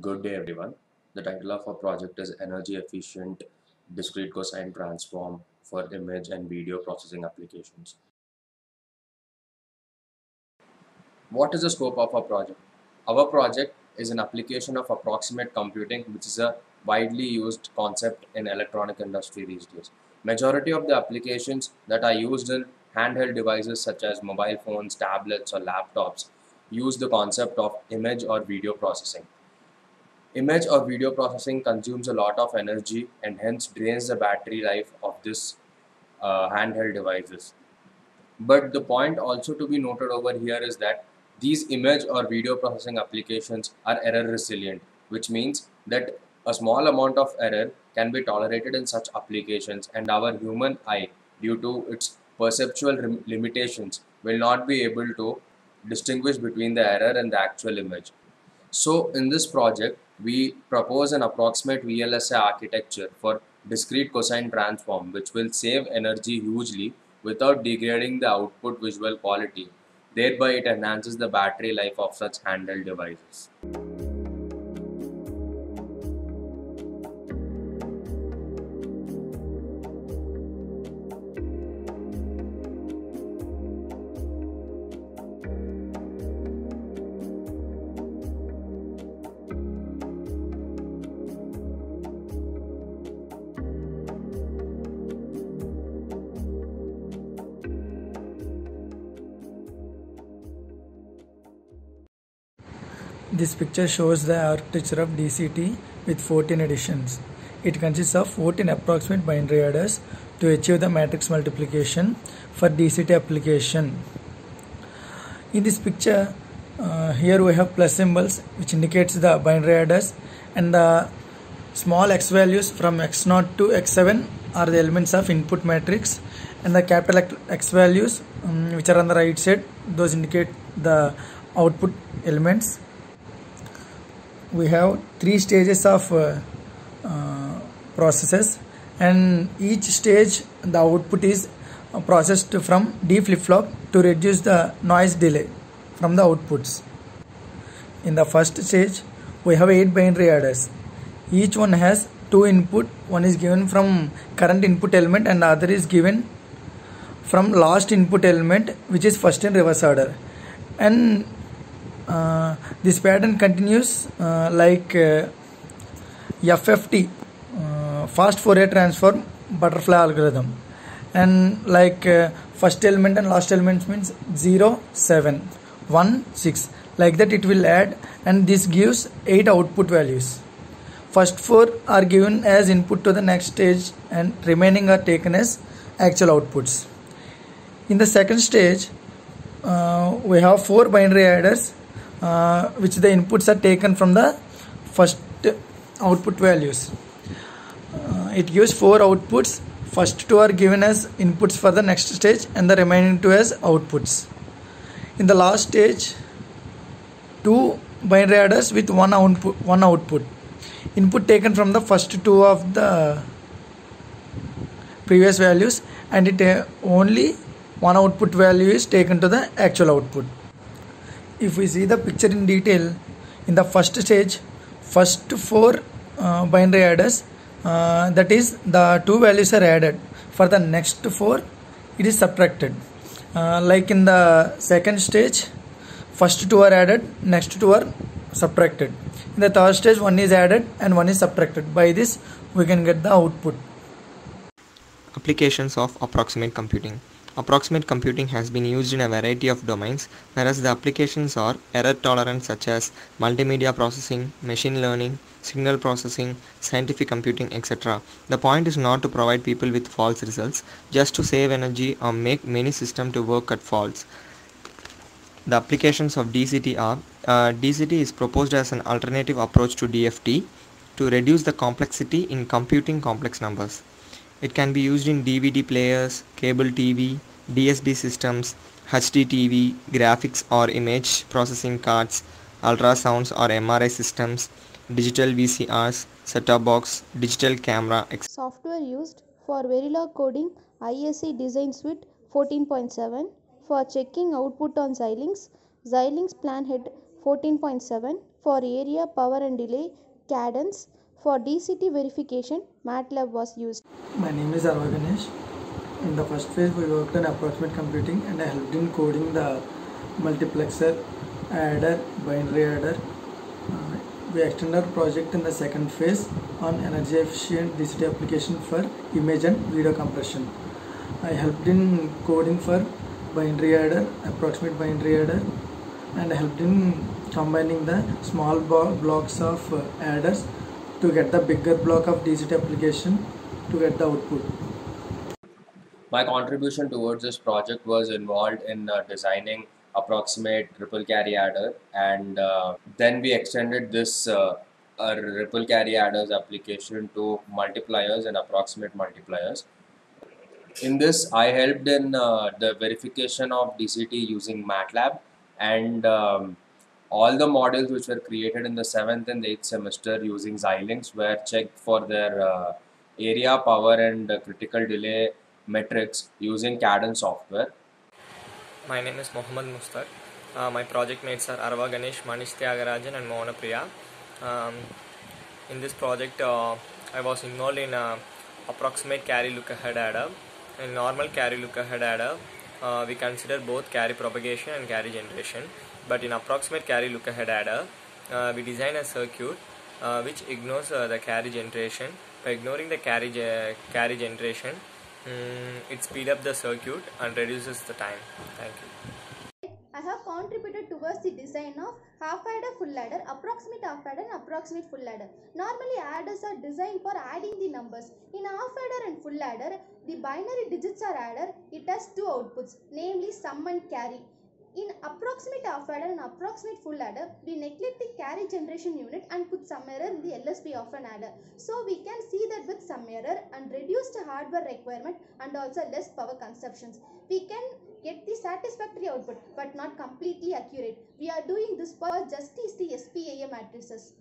Good day everyone. The title of our project is Energy Efficient Discrete Cosine Transform for Image and Video Processing Applications. What is the scope of our project? Our project is an application of approximate computing which is a widely used concept in electronic industry these days. Majority of the applications that are used in handheld devices such as mobile phones, tablets or laptops use the concept of image or video processing. Image or video processing consumes a lot of energy and hence drains the battery life of this uh, handheld devices. But the point also to be noted over here is that these image or video processing applications are error resilient, which means that a small amount of error can be tolerated in such applications and our human eye, due to its perceptual limitations, will not be able to distinguish between the error and the actual image. So in this project, we propose an approximate VLSI architecture for discrete cosine transform which will save energy hugely without degrading the output visual quality. Thereby it enhances the battery life of such handheld devices. This picture shows the architecture of DCT with 14 additions. It consists of 14 approximate binary adders to achieve the matrix multiplication for DCT application. In this picture, uh, here we have plus symbols which indicates the binary adders and the small x values from x0 to x7 are the elements of input matrix and the capital X values um, which are on the right side those indicate the output elements we have three stages of uh, uh, processes and each stage the output is processed from D flip-flop to reduce the noise delay from the outputs. In the first stage we have 8 binary adders. Each one has two input one is given from current input element and the other is given from last input element which is first in reverse order and uh, this pattern continues uh, like uh, FFT fast Fourier transform butterfly algorithm. And like first element and last element means 0 7 1 6 like that it will add and this gives 8 output values. First four are given as input to the next stage and remaining are taken as actual outputs. In the second stage uh, we have four binary adders uh, which the inputs are taken from the first output values. Uh, it gives four outputs. First two are given as inputs for the next stage and the remaining two as outputs. In the last stage, two binary adders with one output. One output. Input taken from the first two of the previous values and it uh, only one output value is taken to the actual output if we see the picture in detail in the first stage first four uh, binary adders uh, that is the two values are added. For the next four it is subtracted. Uh, like in the second stage first two are added next two are subtracted. In the third stage one is added and one is subtracted. By this we can get the output. Applications of approximate computing Approximate computing has been used in a variety of domains, whereas the applications are error tolerant such as multimedia processing, machine learning, signal processing, scientific computing, etc. The point is not to provide people with false results, just to save energy or make many systems to work at faults. The applications of DCT are uh, DCT is proposed as an alternative approach to DFT to reduce the complexity in computing complex numbers. It can be used in DVD players, cable TV, DSB systems, HDTV, graphics or image processing cards, ultrasounds or MRI systems, digital VCRs, set-top box, digital camera. Software used for Verilog coding ISE Design Suite 14.7 for checking output on Xilinx, Xilinx PlanAhead 14.7 For area, power and delay, cadence. For DCT verification, MATLAB was used. My name is Arva Ganesh. In the first phase, we worked on approximate computing and I helped in coding the multiplexer, adder, binary adder. Uh, we extended our project in the second phase on energy efficient DCT application for image and video compression. I helped in coding for binary adder, approximate binary adder, and helped in combining the small blocks of uh, adders to get the bigger block of DCT application to get the output. My contribution towards this project was involved in uh, designing approximate ripple carry adder, and uh, then we extended this uh, ripple carry adders application to multipliers and approximate multipliers. In this, I helped in uh, the verification of DCT using MATLAB, and um, all the models which were created in the seventh and eighth semester using Xilinx were checked for their uh, area, power, and uh, critical delay metrics using Cadence software. My name is Mohammad Mustaq. Uh, my project mates are Arva Ganesh, Manish Tyagarajan, and Mona Priya. Um, in this project, uh, I was involved in uh, approximate carry look ahead adder. In normal carry look ahead adder, uh, we consider both carry propagation and carry generation. But in approximate carry look ahead adder, uh, we design a circuit uh, which ignores uh, the carry generation. By ignoring the carry carry generation, mm, it speed up the circuit and reduces the time. Thank you. Have contributed towards the design of half adder, full adder, approximate half adder, and approximate full adder. Normally, adders are designed for adding the numbers. In half adder and full adder, the binary digits are added. It has two outputs, namely sum and carry. In approximate half adder and approximate full adder, we neglect the carry generation unit and put some error in the LSB of an adder. So we can see that with some error and reduced hardware requirement and also less power consumptions, we can get the satisfactory output but not completely accurate. We are doing this for justice the SPAA matrices.